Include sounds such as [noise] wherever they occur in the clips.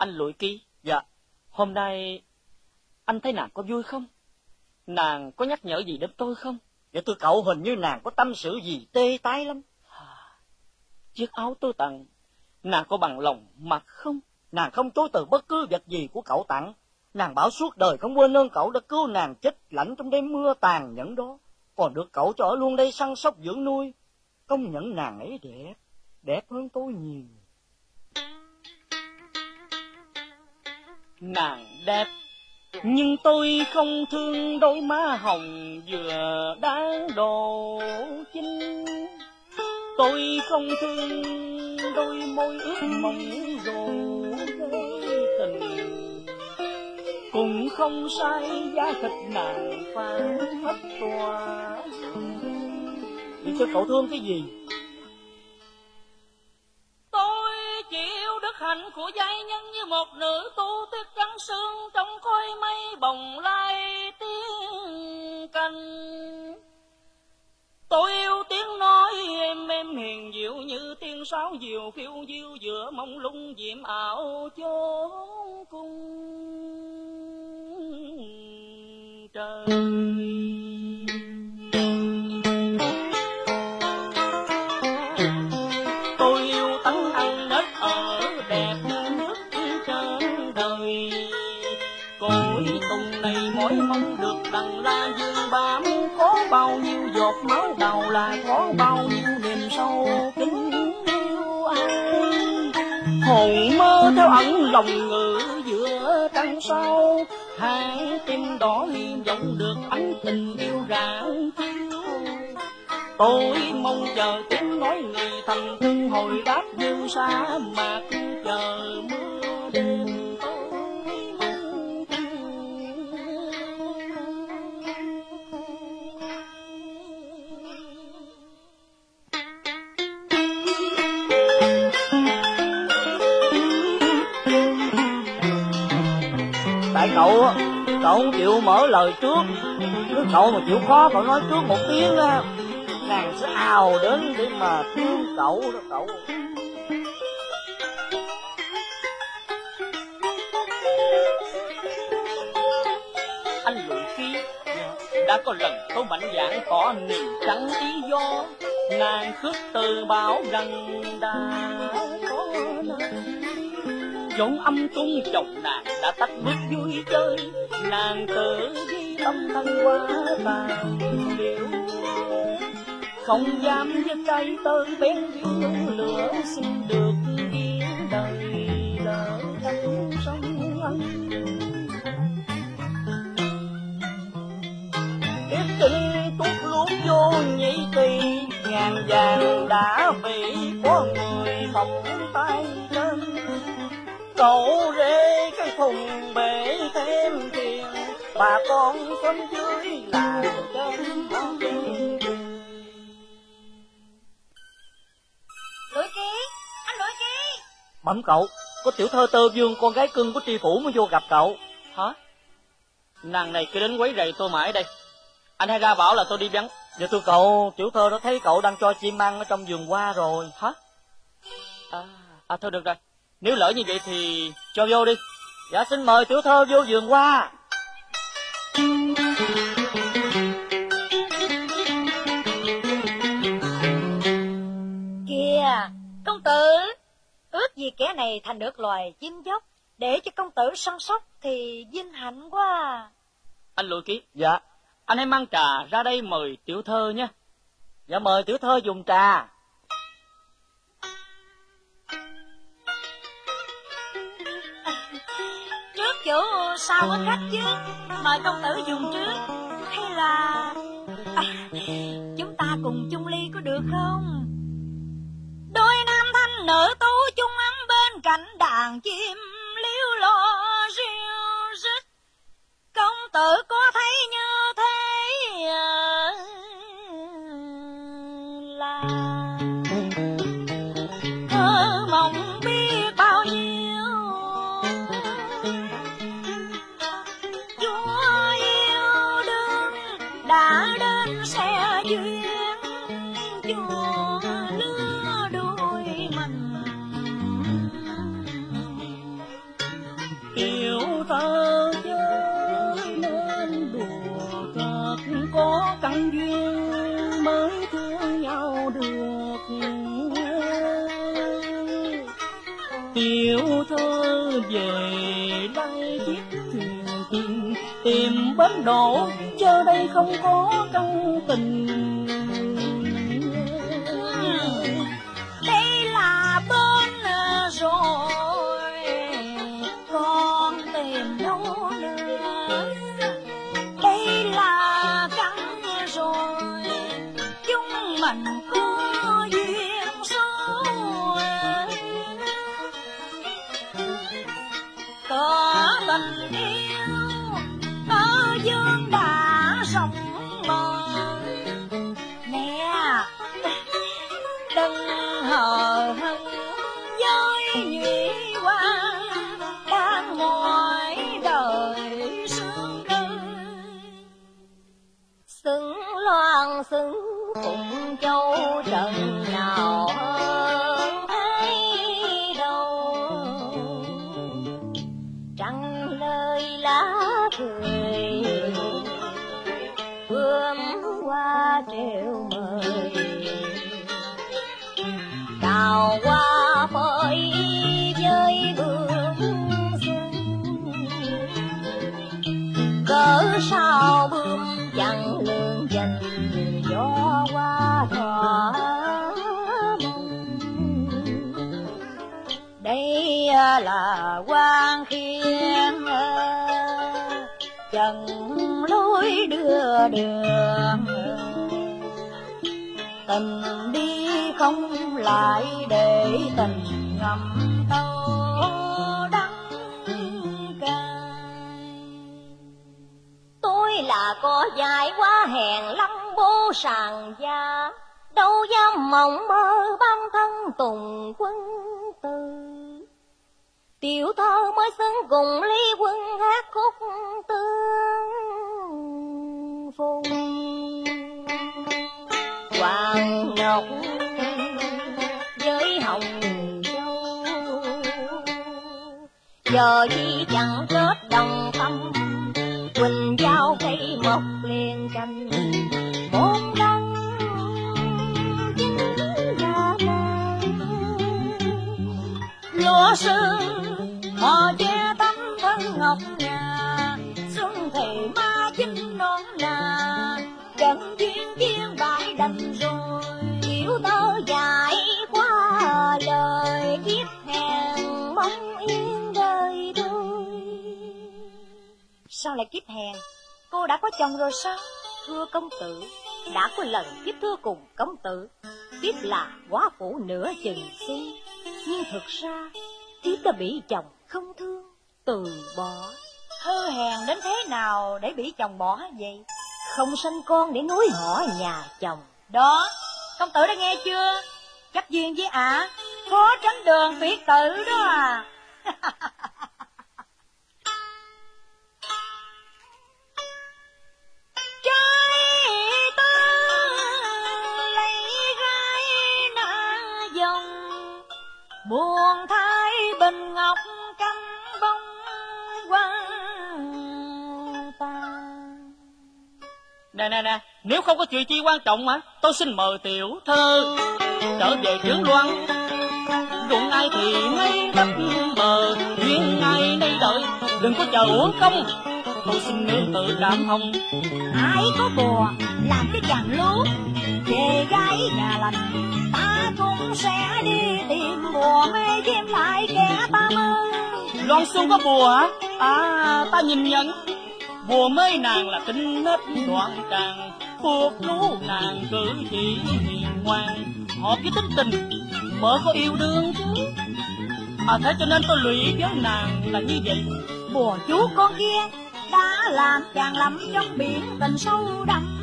Anh Lụi Ký, dạ, hôm nay anh thấy nàng có vui không? Nàng có nhắc nhở gì đến tôi không? Dạ tôi cậu hình như nàng có tâm sự gì tê tái lắm. Chiếc áo tôi tặng, nàng có bằng lòng mặc không? Nàng không chối từ bất cứ vật gì của cậu tặng. Nàng bảo suốt đời không quên ơn cậu đã cứu nàng chết lạnh trong đêm mưa tàn nhẫn đó. Còn được cậu cho ở luôn đây săn sóc dưỡng nuôi. Công nhận nàng ấy đẹp, đẹp hơn tôi nhiều. Nàng đẹp, nhưng tôi không thương đôi má hồng vừa đáng đồ chinh. Tôi không thương đôi môi ướt mộng rồi tình cũng không sai giá thịt nàng phản hết tòa Vậy cho cậu thương cái gì? Tôi chịu đức hạnh của giai nhân như một nữ tu tiết khói mây bồng lai tiếng canh. Tôi yêu tiếng nói em em hiền diệu như tiếng sáo diều phiêu diêu giữa mông lung diệm ảo chốn cung trời cõi tùng này mỗi mong được đằng la dương bám có bao nhiêu giọt máu đầu là có bao nhiêu niềm sâu kính yêu ai hồn mơ theo ẩn lòng ngự giữa trăng sao hai tim đỏ hy vọng được ánh tình yêu rạng chiếu. Tôi mong chờ tiếng nói người thành thương hồi đáp như sa mạc. Tại cậu cậu không chịu mở lời trước. Nếu cậu mà chịu khó cậu nói trước một tiếng á, nàng sẽ ào đến để mà thương cậu đó cậu. anh lụi khí đã có lần tôi mạnh dạn tỏ niềm trắng lý do nàng khước từ bảo rằng đã có lần dẫu âm tung chồng nàng đã tách bước vui chơi. Nàng tự ghi tâm thân quá tàn điệu không dám với tay tơ bén duyên lửa xin được. Bà con xóm dưới làm trên con Lũi ký, anh lũi ký. Bẩm cậu, có tiểu thơ tơ dương con gái cưng của tri phủ mới vô gặp cậu. Hả? Nàng này cứ đến quấy rầy tôi mãi đây. Anh hay ra bảo là tôi đi vắng. Giờ tôi cậu, tiểu thơ đã thấy cậu đang cho chim ăn ở trong vườn hoa rồi. Hả? À, à thôi được rồi. Nếu lỡ như vậy thì cho vô đi. Dạ xin mời tiểu thơ vô vườn hoa kẻ này thành được loài chim dốc, để cho công tử săn sóc thì vinh hạnh quá. à. anh lùi ký Dạ, anh hãy mang trà ra đây mời tiểu thơ nhé dạ mời tiểu thơ dùng trà Trước chủ sao có khách chứ, mời công tử dùng trước, hay là... À, chúng ta cùng chung ly có được không? Đôi nam thanh nữ cảnh đàn chim liêu lo riêu rít. Công tử có tiểu thơ chơi nên đùa cợt, có căn duyên mới thương nhau được. Tiểu thơ về đây tiếp thuyền tìm bến đổ chớ đây không có trong tình. Xứng loan xứng cùng châu trần. Là quan thiên. Trần lối đưa đường. Tình đi không lại để tình ngầm tâu đắng cay. Tôi là có dài quá hèn lắm, bố sàng gia đâu dám mộng mơ ban thân tùng quân từ tiểu thơ mới xứng cùng ly quân hát khúc tương phùng hoàng ngọc với hồng châu. Giờ chi chẳng kết đồng tâm, quỳnh giao cây mộc liền tranh. Lúa sương họ che tấm thân ngọc ngà xuân thì ma chinh non nà trận duyên duyên bại đành rồi kiểu tơ dài qua lời kiếp hèn mong yên đời đôi sao lại kiếp hèn cô đã có chồng rồi sao? Thưa công tử, đã có lần kiếp thưa cùng công tử. Tiếp là quá phủ nửa chừng si nhưng thực ra tiếp đã bị chồng không thương từ bỏ. Hư hèn đến thế nào để bị chồng bỏ vậy không sanh con để nối họ nhà chồng. Đó công tử đã nghe chưa? Chấp duyên với ả khó tránh đường biệt tử đó à [laughs] Nè nè nếu không có chuyện chi quan trọng mà, tôi xin mời tiểu thơ trở về trướng loan. Đụng ai thì ngay đất bờ, duyên ai đây đợi, đừng có chờ uổng công. Tôi xin nương tự cảm thông. ai có bùa làm cái chàng lú về gái nhà lành ta cũng sẽ đi tìm bùa mê thêm lại kẻ ta mơ Loan Xuân có bùa hả? À, ta nhìn nhận vua mới nàng là kinh nết đoạn tràng, buộc lũ nàng cử chỉ hiền ngoan. Họ với tính tình, mở có yêu đương chứ. À thế cho nên tôi lụy với nàng là như vậy. bùa chú con kia đã làm chàng lắm trong biển tình sâu đậm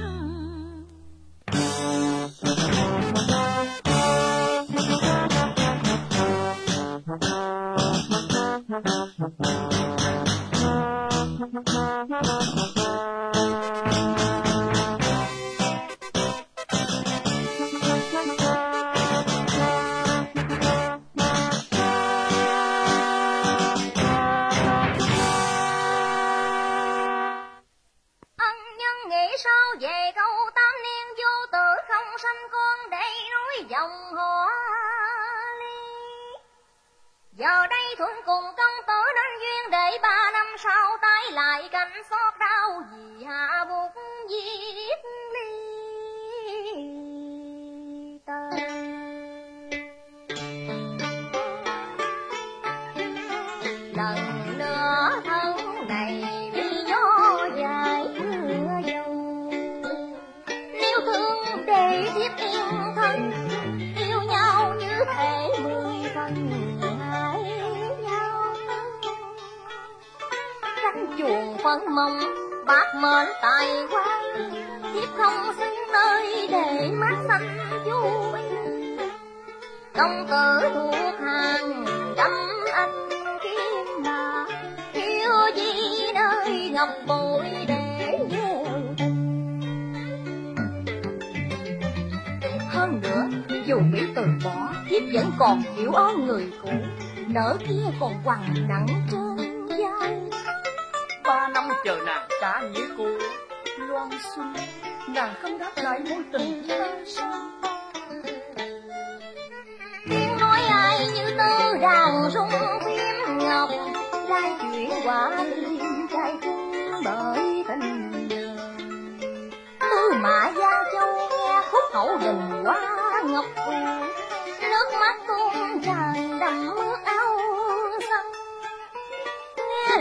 Thank you. Nghĩ sao về câu tam niên vô tử không sanh con để núi dòng họ ly Giờ đây thuận cùng công tử nên duyên để ba năm sau tái lại cảnh xót đau vì hạ buộc giết ly tơ. Lần nữa mộng mong bác mến tài quan Thiếp không xứng nơi để mát xanh vui. Công tử thuộc hàng trăm anh kiếm mà. Thiếu gì nơi ngọc bội để gieo tình Hơn nữa, dù bị từ bỏ, thiếp vẫn còn hiểu ơn người cũ. Nỡ kia còn quằn nặng trên chờ nàng trả nghĩa cũ loan xuân nàng không đáp lại mối tình cha sao Tiếng nói ai như tơ đàn rung phim ngọc Lai chuyện quả tim trai chung bởi tình Tư mã Giang Châu nghe khúc hậu đình qua ngọc quỳ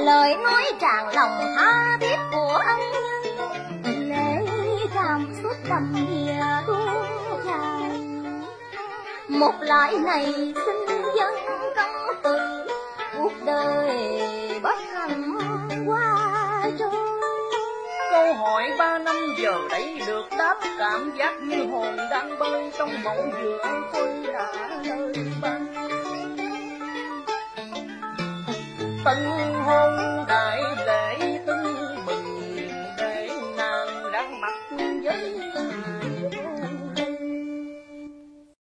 lời nói tràn lòng tha thiết của ân nhân lễ cảm xúc tâm địa tuôn tràn một lại này xin dân công tử, cuộc đời bất hạnh qua trôi. Câu hỏi ba năm giờ đấy được đáp cảm giác như hồn đang bơi trong mộng giữa tôi đã nơi 粉红袋